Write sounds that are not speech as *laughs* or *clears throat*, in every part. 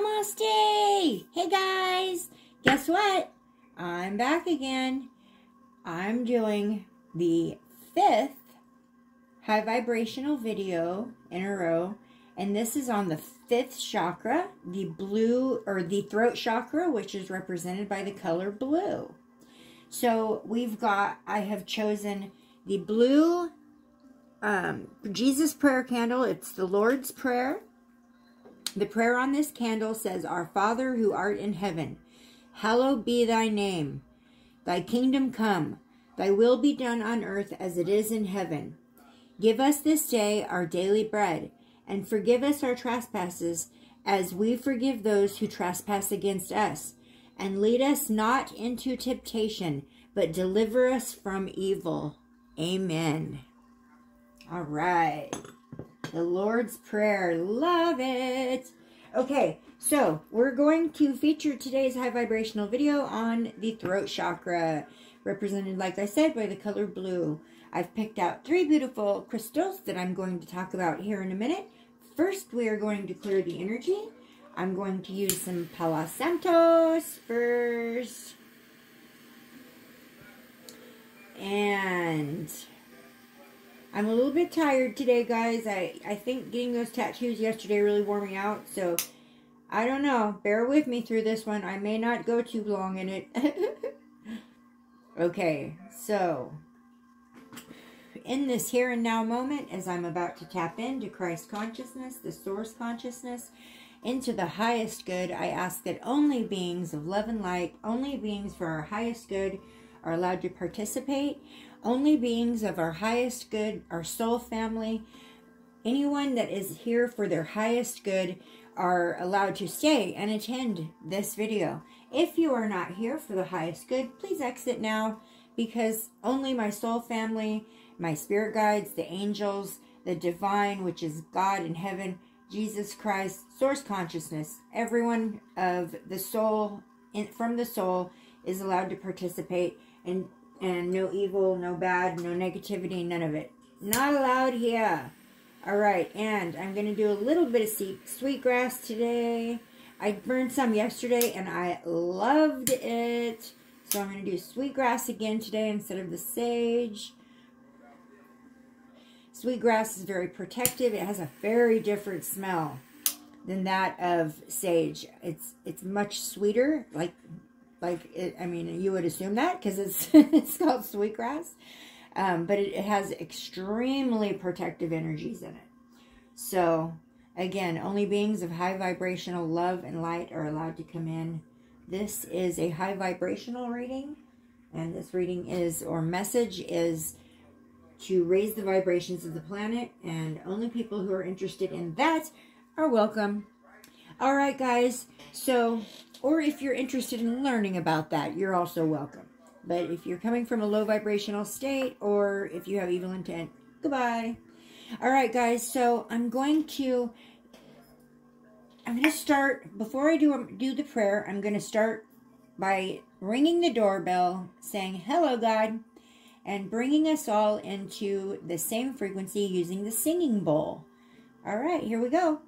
Namaste! Hey guys! Guess what? I'm back again. I'm doing the fifth high vibrational video in a row. And this is on the fifth chakra, the blue or the throat chakra, which is represented by the color blue. So we've got, I have chosen the blue um, Jesus prayer candle. It's the Lord's Prayer. The prayer on this candle says, Our Father who art in heaven, hallowed be thy name. Thy kingdom come, thy will be done on earth as it is in heaven. Give us this day our daily bread, and forgive us our trespasses, as we forgive those who trespass against us. And lead us not into temptation, but deliver us from evil. Amen. All right. The Lord's Prayer. Love it. Okay, so we're going to feature today's high vibrational video on the throat chakra, represented, like I said, by the color blue. I've picked out three beautiful crystals that I'm going to talk about here in a minute. First, we are going to clear the energy. I'm going to use some Palo Santos first. And I'm a little bit tired today, guys. I, I think getting those tattoos yesterday really wore me out. So, I don't know. Bear with me through this one. I may not go too long in it. *laughs* okay, so in this here and now moment, as I'm about to tap into Christ consciousness, the source consciousness, into the highest good, I ask that only beings of love and light, only beings for our highest good, are allowed to participate only beings of our highest good, our soul family, anyone that is here for their highest good are allowed to stay and attend this video. If you are not here for the highest good, please exit now because only my soul family, my spirit guides, the angels, the divine, which is God in heaven, Jesus Christ, source consciousness, everyone of the soul, in, from the soul, is allowed to participate and and no evil, no bad, no negativity, none of it. Not allowed here. All right, and I'm going to do a little bit of sweet grass today. I burned some yesterday, and I loved it. So I'm going to do sweetgrass again today instead of the sage. Sweetgrass is very protective. It has a very different smell than that of sage. It's it's much sweeter, like like, it, I mean, you would assume that because it's, *laughs* it's called sweetgrass. Um, but it, it has extremely protective energies in it. So, again, only beings of high vibrational love and light are allowed to come in. This is a high vibrational reading. And this reading is, or message is, to raise the vibrations of the planet. And only people who are interested in that are welcome. All right, guys. So or if you're interested in learning about that, you're also welcome. But if you're coming from a low vibrational state or if you have evil intent, goodbye. All right, guys, so I'm going to I'm going to start before I do um, do the prayer, I'm going to start by ringing the doorbell, saying, "Hello, God." And bringing us all into the same frequency using the singing bowl. All right, here we go.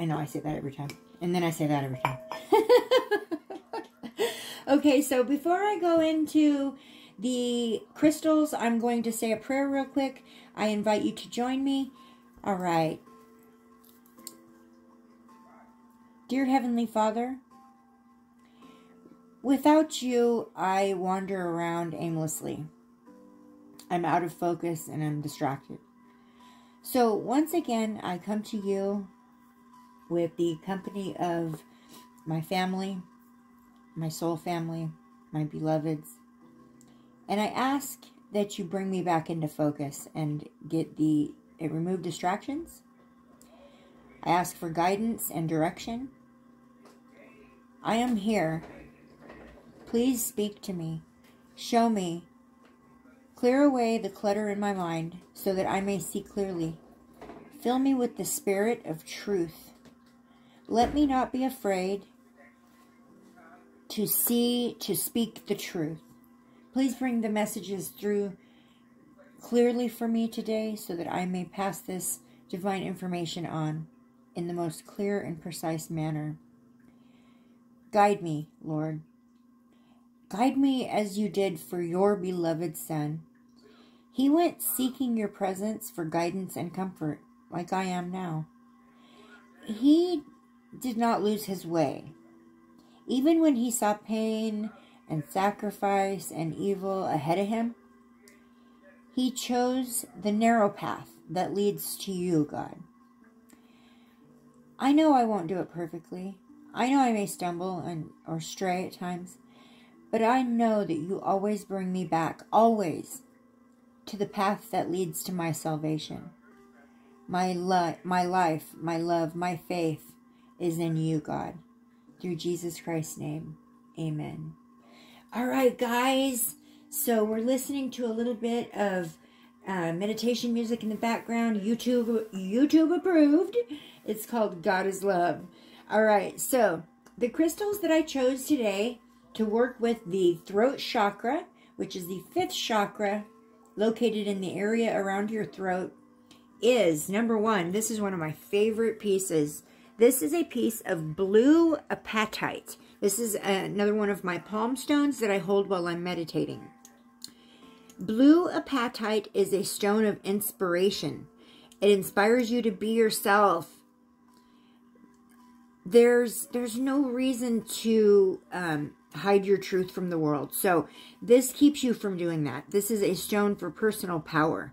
I know I say that every time. And then I say that every time. *laughs* okay, so before I go into the crystals, I'm going to say a prayer real quick. I invite you to join me. All right. Dear Heavenly Father, without you, I wander around aimlessly. I'm out of focus and I'm distracted. So once again, I come to you with the company of my family, my soul family, my beloveds, and I ask that you bring me back into focus and get the remove distractions. I ask for guidance and direction. I am here. Please speak to me. Show me Clear away the clutter in my mind so that I may see clearly. Fill me with the spirit of truth. Let me not be afraid to see, to speak the truth. Please bring the messages through clearly for me today so that I may pass this divine information on in the most clear and precise manner. Guide me, Lord. Guide me as you did for your beloved Son. He went seeking your presence for guidance and comfort, like I am now. He did not lose his way. Even when he saw pain and sacrifice and evil ahead of him, he chose the narrow path that leads to you, God. I know I won't do it perfectly. I know I may stumble and or stray at times, but I know that you always bring me back, always, to the path that leads to my salvation. My, lo- my life, my love, my faith is in you, God. Through Jesus Christ's name, amen. All right, guys. So we're listening to a little bit of uh, meditation music in the background. YouTube, YouTube approved. It's called God is Love. All right. So the crystals that I chose today to work with the throat chakra, which is the fifth chakra located in the area around your throat, is number one. This is one of my favorite pieces. This is a piece of blue apatite. This is another one of my palm stones that I hold while I'm meditating. Blue apatite is a stone of inspiration. It inspires you to be yourself. There's there's no reason to um, hide your truth from the world. So this keeps you from doing that. This is a stone for personal power.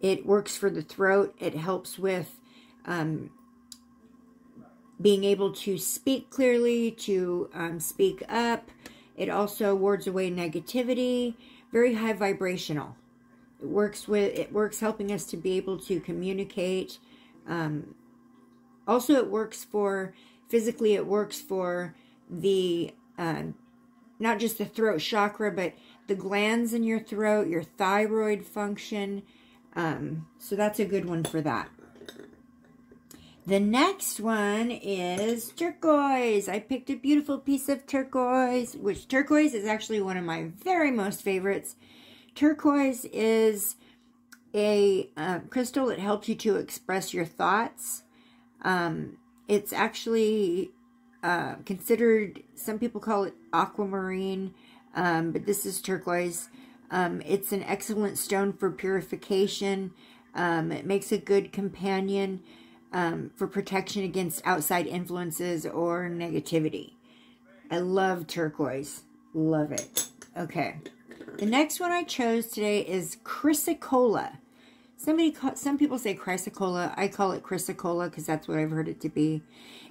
It works for the throat. It helps with um, being able to speak clearly, to um, speak up. It also wards away negativity. Very high vibrational. It works with it works helping us to be able to communicate. Um, also, it works for physically. It works for the uh, not just the throat chakra, but the glands in your throat, your thyroid function. Um, so that's a good one for that. The next one is turquoise. I picked a beautiful piece of turquoise, which turquoise is actually one of my very most favorites. Turquoise is a uh, crystal that helps you to express your thoughts. Um, it's actually uh, considered, some people call it aquamarine, um, but this is turquoise. Um, it's an excellent stone for purification. Um, it makes a good companion um, for protection against outside influences or negativity. I love turquoise. Love it. Okay. The next one I chose today is chrysocolla. Somebody, call, some people say chrysocolla. I call it chrysocolla because that's what I've heard it to be.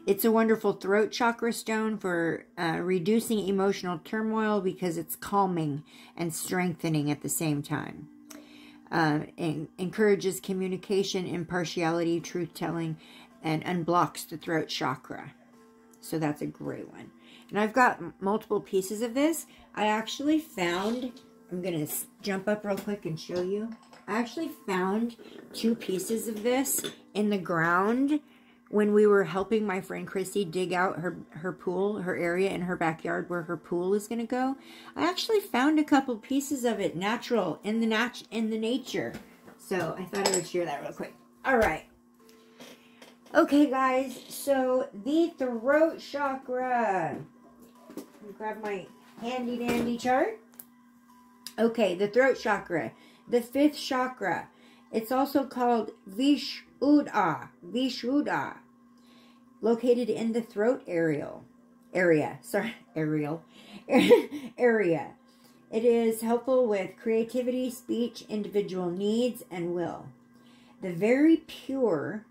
It's a wonderful throat chakra stone for uh, reducing emotional turmoil because it's calming and strengthening at the same time. Uh, encourages communication, impartiality, truth telling, and unblocks the throat chakra. So that's a great one. And I've got multiple pieces of this. I actually found, I'm going to jump up real quick and show you. I actually found two pieces of this in the ground when we were helping my friend Christy dig out her, her pool, her area in her backyard where her pool is going to go. I actually found a couple pieces of it natural in the nat in the nature. So I thought I would share that real quick. All right. Okay, guys. So the throat chakra. Grab my handy dandy chart. Okay, the throat chakra the fifth chakra. It's also called Vishuddha, Vishuddha, located in the throat area. Area, *laughs* sorry, aerial *laughs* area. It is helpful with creativity, speech, individual needs, and will. The very pure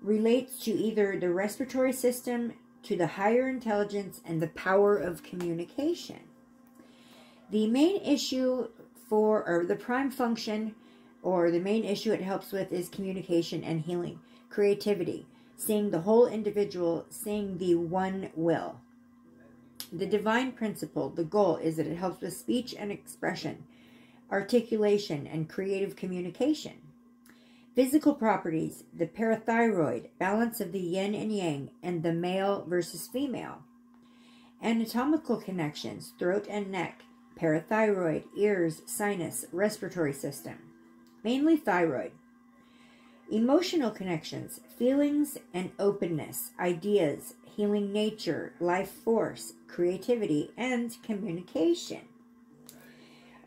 relates to either the respiratory system, to the higher intelligence, and the power of communication. The main issue for, or the prime function, or the main issue it helps with is communication and healing, creativity, seeing the whole individual, seeing the one will. The divine principle, the goal is that it helps with speech and expression, articulation, and creative communication. Physical properties, the parathyroid, balance of the yin and yang, and the male versus female. Anatomical connections, throat and neck, parathyroid, ears, sinus, respiratory system. Mainly thyroid. Emotional connections, feelings and openness, ideas, healing nature, life force, creativity, and communication.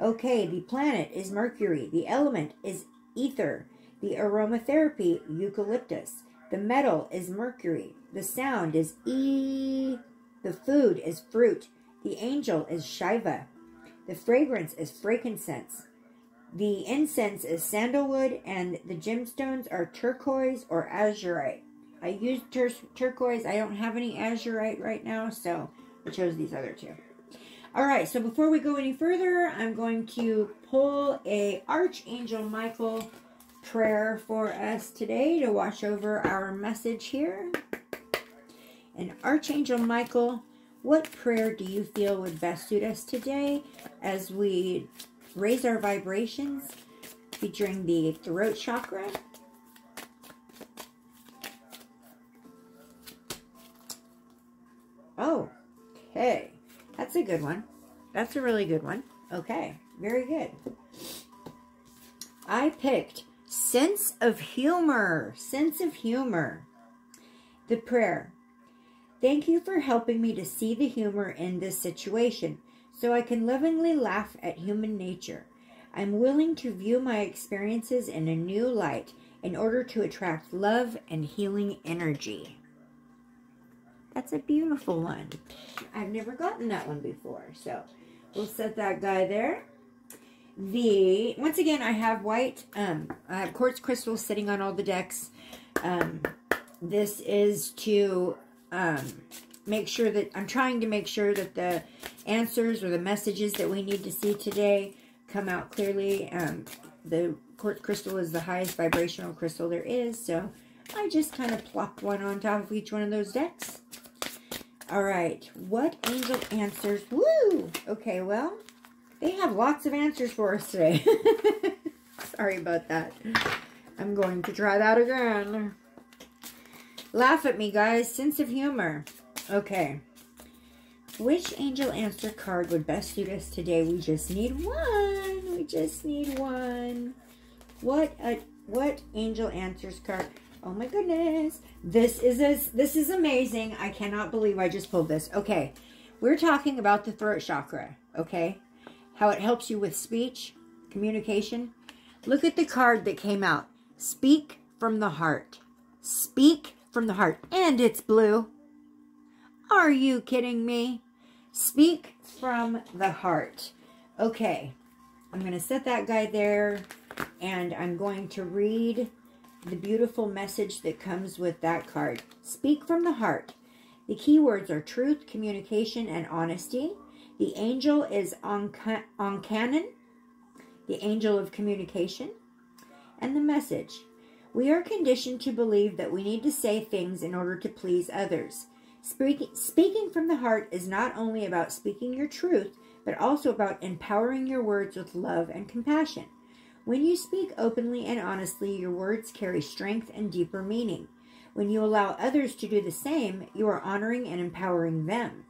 Okay, the planet is Mercury. The element is ether. The aromatherapy, eucalyptus. The metal is mercury. The sound is E. The food is fruit. The angel is Shiva. The fragrance is frankincense. The incense is sandalwood, and the gemstones are turquoise or azurite. I used tur turquoise. I don't have any azurite right now, so I chose these other two. All right, so before we go any further, I'm going to pull a Archangel Michael prayer for us today to watch over our message here. And Archangel Michael, what prayer do you feel would best suit us today as we raise our vibrations featuring the throat chakra? Oh, okay. That's a good one. That's a really good one. Okay, very good. I picked Sense of humor. Sense of humor. The prayer. Thank you for helping me to see the humor in this situation so I can lovingly laugh at human nature. I'm willing to view my experiences in a new light in order to attract love and healing energy. That's a beautiful one. I've never gotten that one before, so we'll set that guy there the once again I have white um I have quartz crystals sitting on all the decks um this is to um make sure that I'm trying to make sure that the answers or the messages that we need to see today come out clearly um the quartz crystal is the highest vibrational crystal there is so I just kind of plop one on top of each one of those decks all right what angel answers woo okay well they have lots of answers for us today. *laughs* Sorry about that. I'm going to try that again. Laugh at me, guys. Sense of humor. Okay. Which angel answer card would best suit us today? We just need one. We just need one. What a what angel answers card? Oh my goodness. This is a, this is amazing. I cannot believe I just pulled this. Okay. We're talking about the throat chakra, okay? how it helps you with speech, communication. Look at the card that came out. Speak from the heart. Speak from the heart. And it's blue. Are you kidding me? Speak from the heart. Okay, I'm going to set that guy there, and I'm going to read the beautiful message that comes with that card. Speak from the heart. The keywords are truth, communication, and honesty. The angel is on, on canon, the angel of communication, and the message. We are conditioned to believe that we need to say things in order to please others. Speaking, from the heart is not only about speaking your truth, but also about empowering your words with love and compassion. When you speak openly and honestly, your words carry strength and deeper meaning. When you allow others to do the same, you are honoring and empowering them.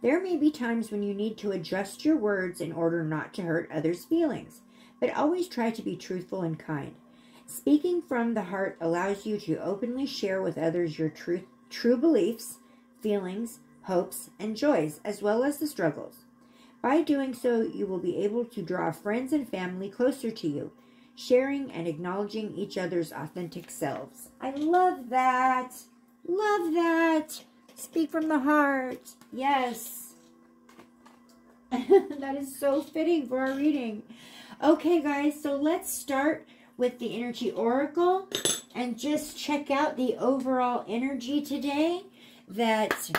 There may be times when you need to adjust your words in order not to hurt others' feelings, but always try to be truthful and kind. Speaking from the heart allows you to openly share with others your truth, true beliefs, feelings, hopes, and joys, as well as the struggles. By doing so, you will be able to draw friends and family closer to you, sharing and acknowledging each other's authentic selves. I love that. Love that. Speak from the heart. Yes. *laughs* that is so fitting for our reading. Okay, guys, so let's start with the energy oracle and just check out the overall energy today that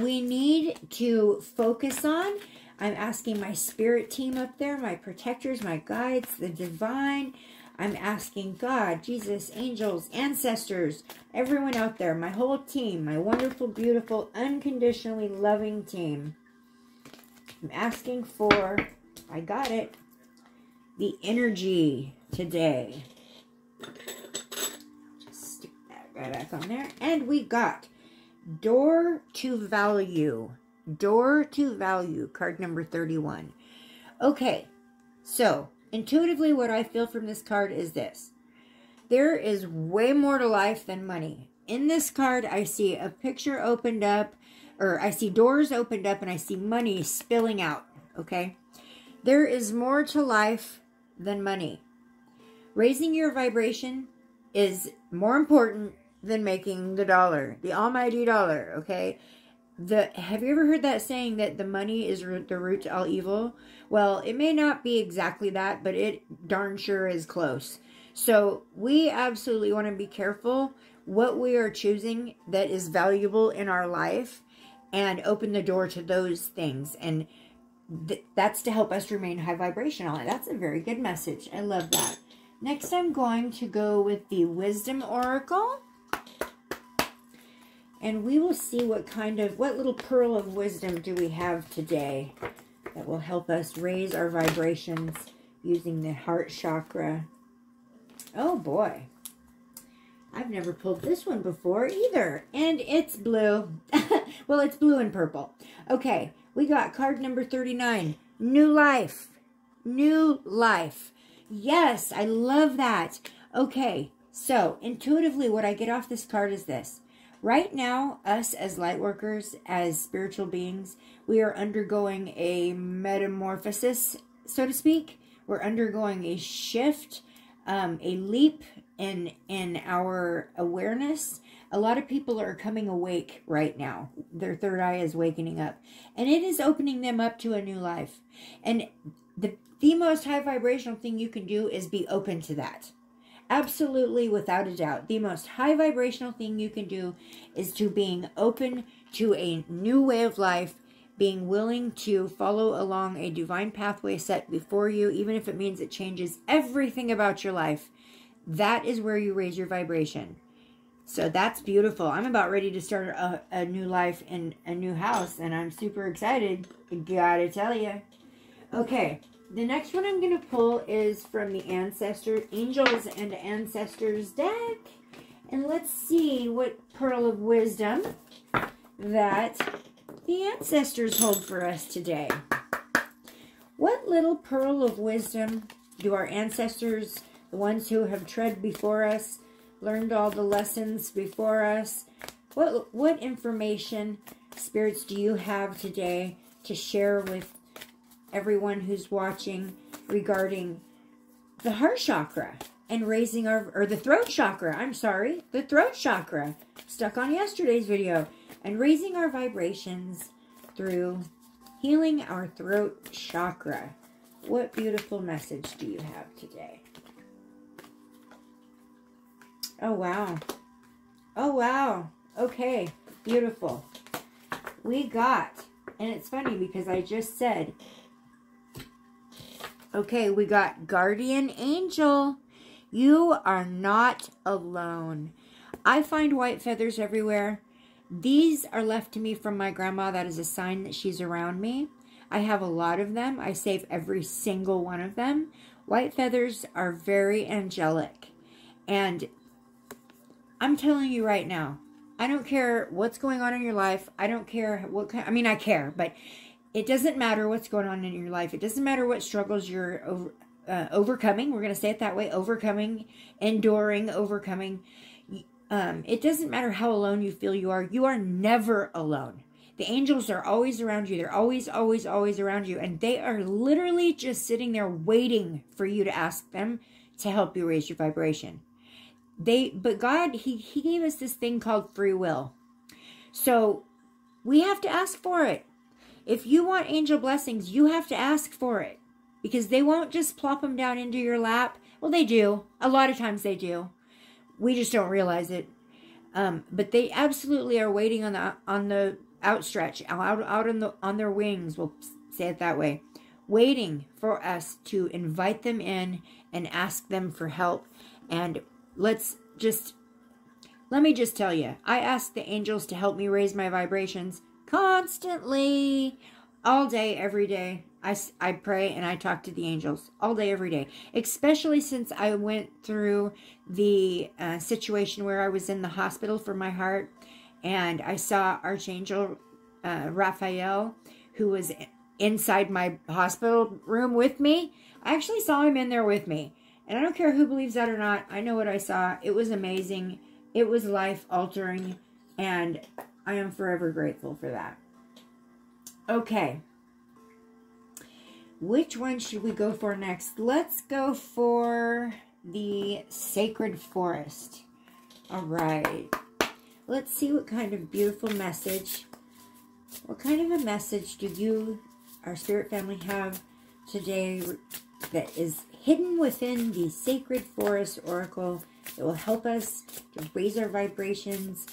we need to focus on. I'm asking my spirit team up there, my protectors, my guides, the divine, I'm asking God, Jesus, angels, ancestors, everyone out there, my whole team, my wonderful, beautiful, unconditionally loving team. I'm asking for, I got it, the energy today. Just stick that guy back on there. And we got Door to Value. Door to Value, card number 31. Okay, so intuitively what I feel from this card is this. There is way more to life than money. In this card, I see a picture opened up, or I see doors opened up, and I see money spilling out, okay? There is more to life than money. Raising your vibration is more important than making the dollar, the almighty dollar, okay? The have you ever heard that saying that the money is the root to all evil? Well, it may not be exactly that, but it darn sure is close. So, we absolutely want to be careful what we are choosing that is valuable in our life and open the door to those things and th that's to help us remain high vibrational. That's a very good message. I love that. Next, I'm going to go with the Wisdom Oracle. And we will see what kind of, what little pearl of wisdom do we have today that will help us raise our vibrations using the heart chakra. Oh boy. I've never pulled this one before either. And it's blue. *laughs* well, it's blue and purple. Okay, we got card number 39. New life. New life. Yes, I love that. Okay, so intuitively what I get off this card is this. Right now, us as light workers, as spiritual beings, we are undergoing a metamorphosis, so to speak. We're undergoing a shift, um, a leap in in our awareness. A lot of people are coming awake right now. Their third eye is wakening up, and it is opening them up to a new life. And the the most high vibrational thing you can do is be open to that. Absolutely, without a doubt. The most high vibrational thing you can do is to being open to a new way of life, being willing to follow along a divine pathway set before you, even if it means it changes everything about your life. That is where you raise your vibration. So that's beautiful. I'm about ready to start a, a new life in a new house, and I'm super excited. Gotta tell you. Okay, the next one I'm going to pull is from the Ancestor Angels and Ancestors deck. And let's see what pearl of wisdom that the ancestors hold for us today. What little pearl of wisdom do our ancestors, the ones who have tread before us, learned all the lessons before us, what, what information, spirits, do you have today to share with everyone who's watching regarding the heart chakra and raising our, or the throat chakra, I'm sorry, the throat chakra, stuck on yesterday's video, and raising our vibrations through healing our throat chakra. What beautiful message do you have today? Oh, wow. Oh, wow. Okay, beautiful. We got, and it's funny because I just said Okay, we got Guardian Angel. You are not alone. I find white feathers everywhere. These are left to me from my grandma. That is a sign that she's around me. I have a lot of them. I save every single one of them. White feathers are very angelic. And I'm telling you right now, I don't care what's going on in your life. I don't care what kind, I mean, I care, but it doesn't matter what's going on in your life. It doesn't matter what struggles you're over, uh, overcoming. We're going to say it that way overcoming, enduring, overcoming. Um, it doesn't matter how alone you feel you are. You are never alone. The angels are always around you. They're always, always, always around you. And they are literally just sitting there waiting for you to ask them to help you raise your vibration. They, but God, He, He gave us this thing called free will. So we have to ask for it. If you want angel blessings, you have to ask for it because they won't just plop them down into your lap. Well, they do. A lot of times they do. We just don't realize it. Um, but they absolutely are waiting on the on the outstretch, out out on the on their wings. We'll say it that way, waiting for us to invite them in and ask them for help. And let's just let me just tell you, I ask the angels to help me raise my vibrations constantly, all day, every day. I, I pray and I talk to the angels all day, every day, especially since I went through the uh, situation where I was in the hospital for my heart and I saw Archangel uh, Raphael, who was inside my hospital room with me. I actually saw him in there with me. And I don't care who believes that or not. I know what I saw. It was amazing. It was life altering. And I am forever grateful for that. Okay. Which one should we go for next? Let's go for the Sacred Forest. All right. Let's see what kind of beautiful message, what kind of a message do you, our spirit family, have today that is hidden within the Sacred Forest Oracle that will help us to raise our vibrations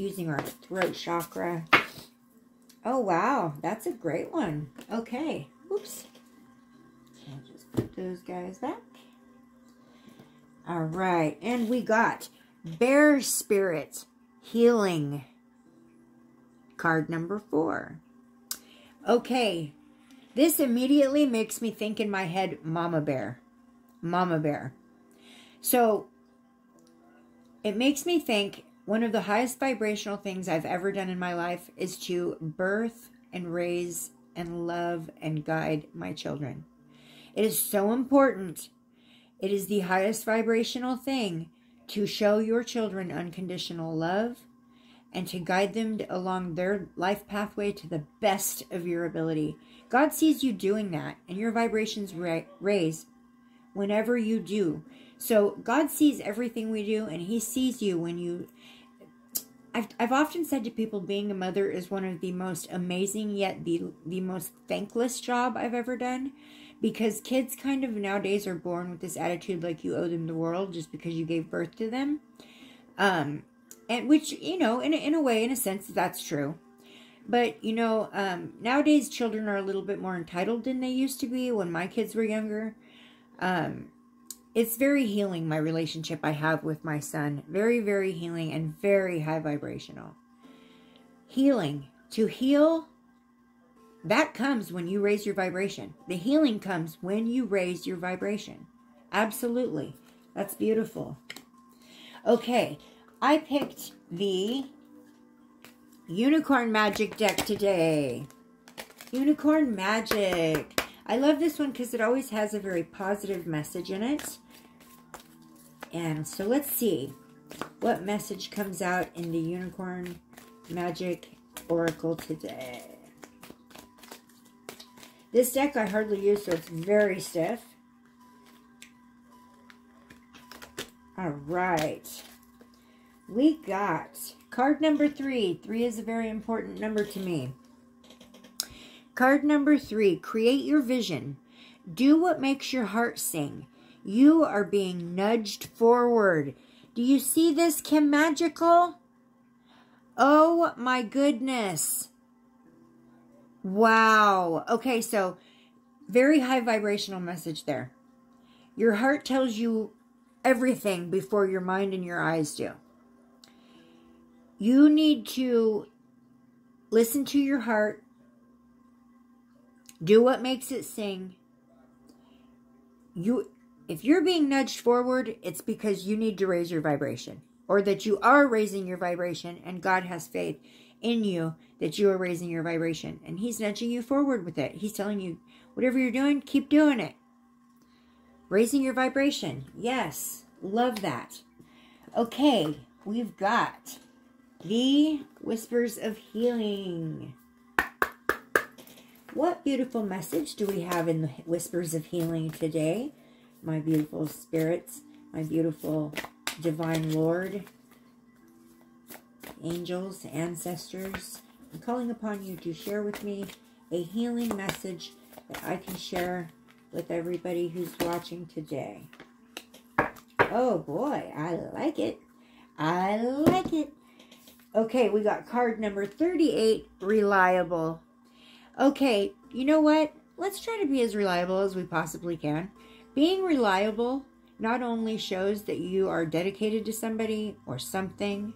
using our throat chakra. Oh, wow. That's a great one. Okay. Oops. I'll just put those guys back. All right. And we got Bear Spirit Healing. Card number four. Okay. This immediately makes me think in my head, Mama Bear. Mama Bear. So, it makes me think one of the highest vibrational things I've ever done in my life is to birth and raise and love and guide my children. It is so important. It is the highest vibrational thing to show your children unconditional love and to guide them along their life pathway to the best of your ability. God sees you doing that, and your vibrations ra raise whenever you do. So God sees everything we do, and He sees you when you I've, I've often said to people being a mother is one of the most amazing yet the the most thankless job I've ever done because kids kind of nowadays are born with this attitude like you owe them the world just because you gave birth to them. Um and which you know in a, in a way in a sense that's true. But you know um nowadays children are a little bit more entitled than they used to be when my kids were younger. Um it's very healing, my relationship I have with my son. Very, very healing and very high vibrational. Healing. To heal, that comes when you raise your vibration. The healing comes when you raise your vibration. Absolutely. That's beautiful. Okay, I picked the Unicorn Magic deck today. Unicorn Magic. I love this one because it always has a very positive message in it. And so let's see what message comes out in the Unicorn Magic Oracle today. This deck I hardly use, so it's very stiff. All right. We got card number three. Three is a very important number to me. Card number three, create your vision. Do what makes your heart sing. You are being nudged forward. Do you see this, Kim Magical? Oh my goodness. Wow. Okay, so very high vibrational message there. Your heart tells you everything before your mind and your eyes do. You need to listen to your heart do what makes it sing. You if you're being nudged forward, it's because you need to raise your vibration or that you are raising your vibration and God has faith in you that you are raising your vibration and he's nudging you forward with it. He's telling you whatever you're doing, keep doing it. Raising your vibration. Yes, love that. Okay, we've got the Whispers of Healing. What beautiful message do we have in the Whispers of Healing today? My beautiful spirits, my beautiful divine Lord, angels, ancestors, I'm calling upon you to share with me a healing message that I can share with everybody who's watching today. Oh boy, I like it. I like it. Okay, we got card number 38, Reliable. Okay, you know what? Let's try to be as reliable as we possibly can. Being reliable not only shows that you are dedicated to somebody or something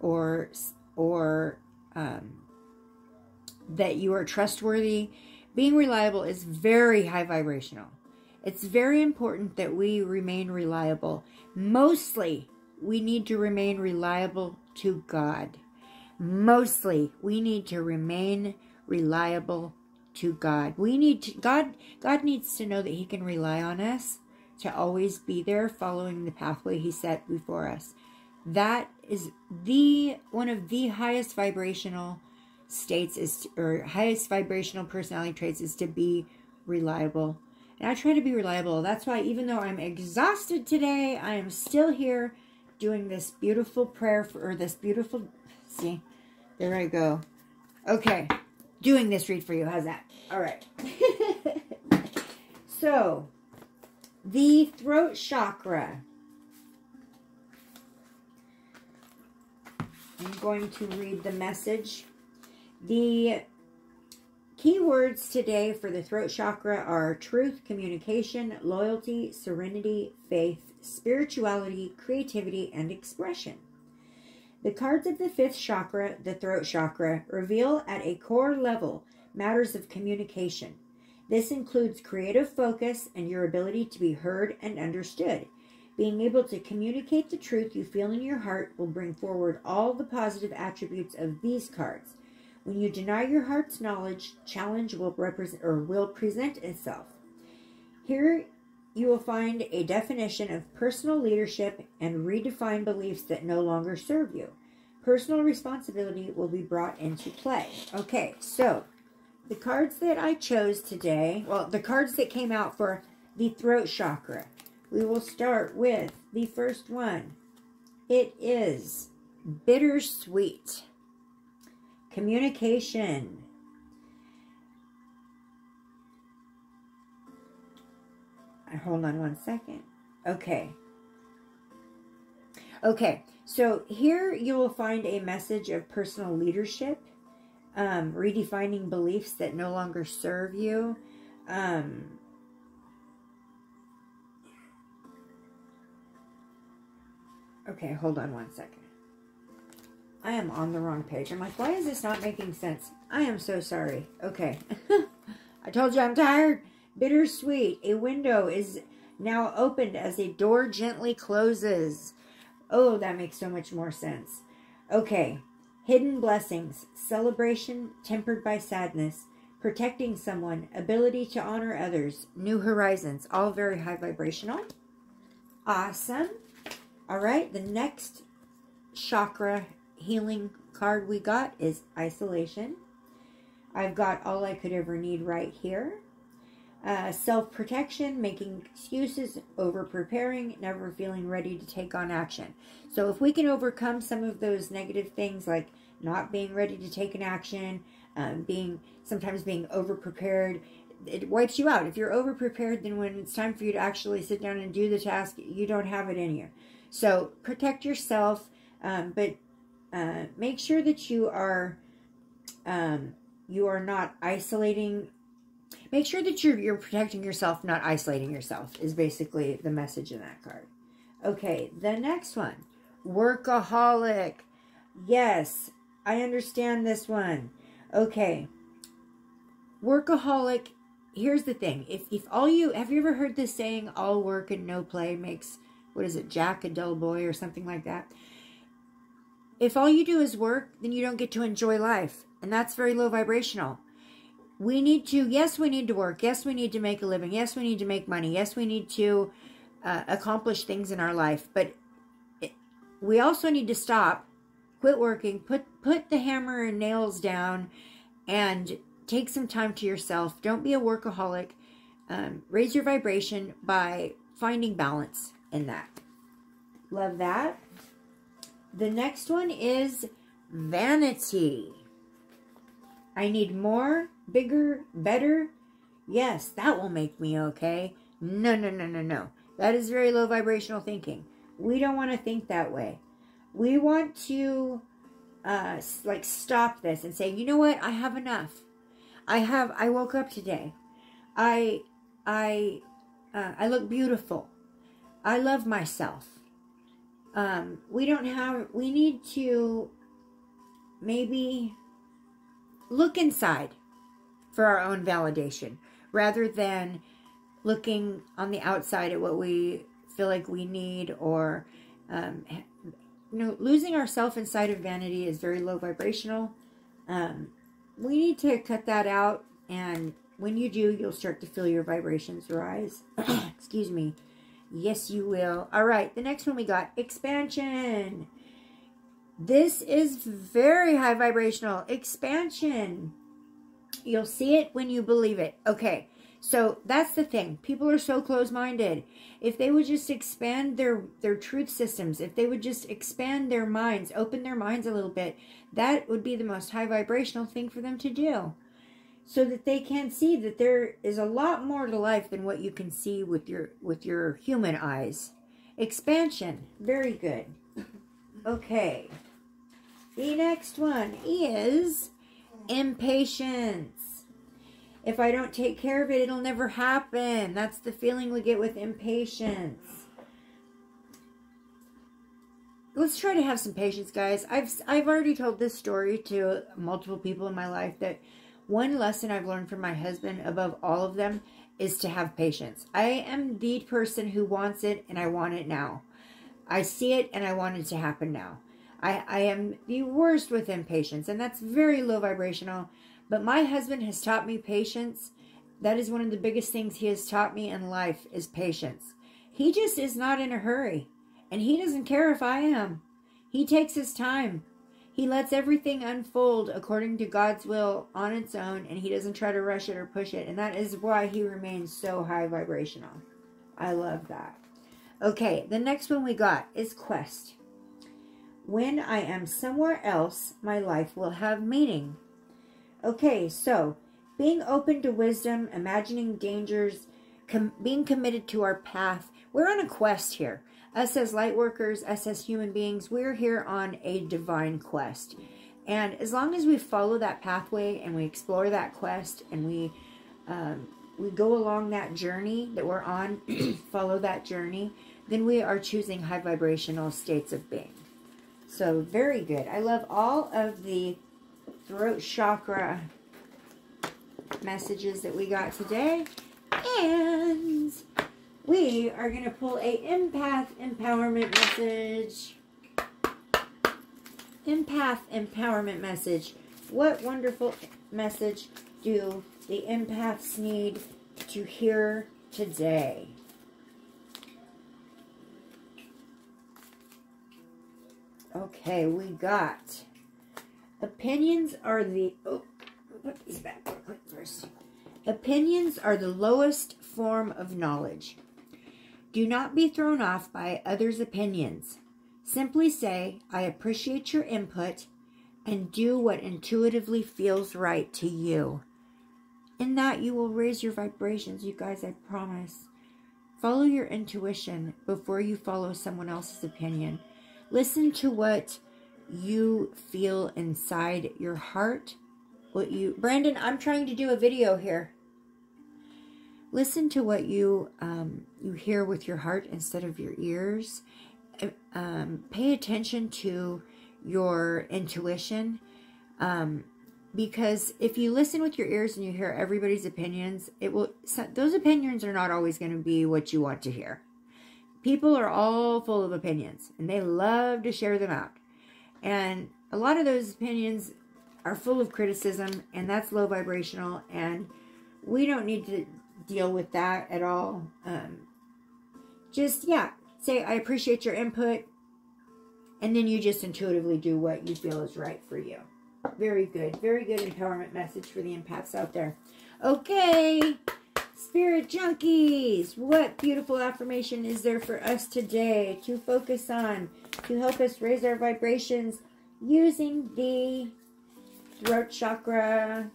or or um, that you are trustworthy, being reliable is very high vibrational. It's very important that we remain reliable. Mostly, we need to remain reliable to God. Mostly, we need to remain reliable to God. We need to, God God needs to know that he can rely on us to always be there following the pathway he set before us. That is the one of the highest vibrational states is or highest vibrational personality traits is to be reliable. And I try to be reliable. That's why even though I'm exhausted today, I am still here doing this beautiful prayer for or this beautiful see. There I go. Okay. Doing this read for you. How's that? All right. *laughs* so, the throat chakra. I'm going to read the message. The keywords today for the throat chakra are truth, communication, loyalty, serenity, faith, spirituality, creativity, and expression. The cards of the fifth chakra, the throat chakra, reveal at a core level matters of communication. This includes creative focus and your ability to be heard and understood. Being able to communicate the truth you feel in your heart will bring forward all the positive attributes of these cards. When you deny your heart's knowledge, challenge will represent or will present itself. Here you will find a definition of personal leadership and redefine beliefs that no longer serve you. Personal responsibility will be brought into play. Okay, so the cards that I chose today, well, the cards that came out for the throat chakra, we will start with the first one. It is bittersweet. Communication. Hold on one second. Okay. Okay, so here you will find a message of personal leadership um, redefining beliefs that no longer serve you. Um, okay, hold on one second. I am on the wrong page. I'm like, why is this not making sense? I am so sorry. Okay. *laughs* I told you I'm tired. Bittersweet. A window is now opened as a door gently closes. Oh, that makes so much more sense. Okay. Hidden blessings, celebration tempered by sadness, protecting someone, ability to honor others, new horizons, all very high vibrational. Awesome. All right, the next chakra healing card we got is isolation. I've got all I could ever need right here. Uh, self-protection, making excuses, over-preparing, never feeling ready to take on action. So if we can overcome some of those negative things like not being ready to take an action, um, being sometimes being over-prepared, it wipes you out. If you're over-prepared, then when it's time for you to actually sit down and do the task, you don't have it in you. So protect yourself, um, but uh, make sure that you are um, you are not isolating make sure that you're, you're protecting yourself, not isolating yourself, is basically the message in that card. Okay, the next one. Workaholic. Yes, I understand this one. Okay. Workaholic. Here's the thing. If, if all you, have you ever heard this saying, all work and no play makes, what is it, Jack a dull boy or something like that? If all you do is work, then you don't get to enjoy life. And that's very low vibrational we need to, yes, we need to work. Yes, we need to make a living. Yes, we need to make money. Yes, we need to uh, accomplish things in our life. But it, we also need to stop, quit working, put, put the hammer and nails down, and take some time to yourself. Don't be a workaholic. Um, raise your vibration by finding balance in that. Love that. The next one is vanity. I need more bigger, better, yes, that will make me okay. No, no, no, no, no. That is very low vibrational thinking. We don't want to think that way. We want to uh, like stop this and say, you know what? I have enough. I have. I woke up today. I, I, uh, I look beautiful. I love myself. Um, we don't have. We need to maybe look inside for our own validation rather than looking on the outside at what we feel like we need or um, you know losing ourself inside of vanity is very low vibrational. Um, we need to cut that out and when you do you'll start to feel your vibrations rise. *clears throat* Excuse me. Yes you will. All right the next one we got expansion. This is very high vibrational. Expansion you'll see it when you believe it okay so that's the thing. People are so close-minded. If they would just expand their their truth systems, if they would just expand their minds, open their minds a little bit, that would be the most high vibrational thing for them to do. So that they can see that there is a lot more to life than what you can see with your with your human eyes. Expansion. Very good. *laughs* Okay. The next one is impatience. If I don't take care of it, it'll never happen. That's the feeling we get with impatience. Let's try to have some patience, guys. I've I've already told this story to multiple people in my life that one lesson I've learned from my husband above all of them is to have patience. I am the person who wants it and I want it now. I see it and I want it to happen now. I, I am the worst with impatience and that's very low vibrational. But my husband has taught me patience. That is one of the biggest things he has taught me in life is patience. He just is not in a hurry. And he doesn't care if I am. He takes his time. He lets everything unfold according to God's will on its own, and he doesn't try to rush it or push it. And that is why he remains so high vibrational. I love that. Okay, the next one we got is quest. When I am somewhere else, my life will have meaning. Okay, so being open to wisdom, imagining dangers, com being committed to our path. We're on a quest here. Us as light workers, us as human beings, we're here on a divine quest. And as long as we follow that pathway and we explore that quest and we um, we go along that journey that we're on, *clears throat* follow that journey, then we are choosing high vibrational states of being. So very good. I love all of the throat chakra messages that we got today. And we are going to pull a empath empowerment message. Empath empowerment message. What wonderful message do the empaths need to hear today? Okay, we got Opinions are the... Oh, put these back quick first. Opinions are the lowest form of knowledge. Do not be thrown off by others' opinions. Simply say, I appreciate your input and do what intuitively feels right to you. In that, you will raise your vibrations, you guys, I promise. Follow your intuition before you follow someone else's opinion. Listen to what you feel inside your heart. What you, Brandon, I'm trying to do a video here. Listen to what you um, you hear with your heart instead of your ears. Um, pay attention to your intuition. Um, because if you listen with your ears and you hear everybody's opinions, it will those opinions are not always going to be what you want to hear. People are all full of opinions and they love to share them out. And a lot of those opinions are full of criticism, and that's low vibrational, and we don't need to deal with that at all. Um, just, yeah, say, I appreciate your input, and then you just intuitively do what you feel is right for you. Very good. Very good empowerment message for the empaths out there. Okay, Spirit Junkies, what beautiful affirmation is there for us today to focus on? to help us raise our vibrations using the throat chakra.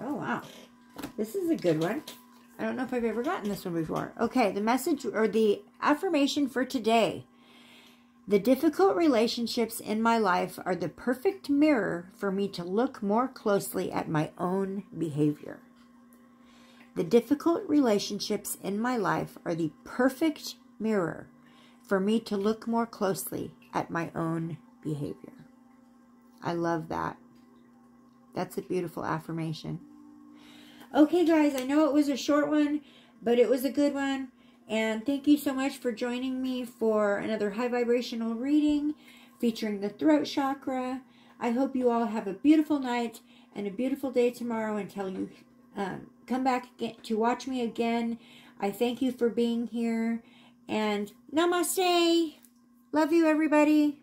Oh, wow. This is a good one. I don't know if I've ever gotten this one before. Okay, the message or the affirmation for today. The difficult relationships in my life are the perfect mirror for me to look more closely at my own behavior. The difficult relationships in my life are the perfect mirror for me to look more closely at my own behavior. I love that. That's a beautiful affirmation. Okay, guys, I know it was a short one, but it was a good one. And thank you so much for joining me for another high vibrational reading featuring the throat chakra. I hope you all have a beautiful night and a beautiful day tomorrow until you um, come back to watch me again. I thank you for being here and namaste. Love you, everybody.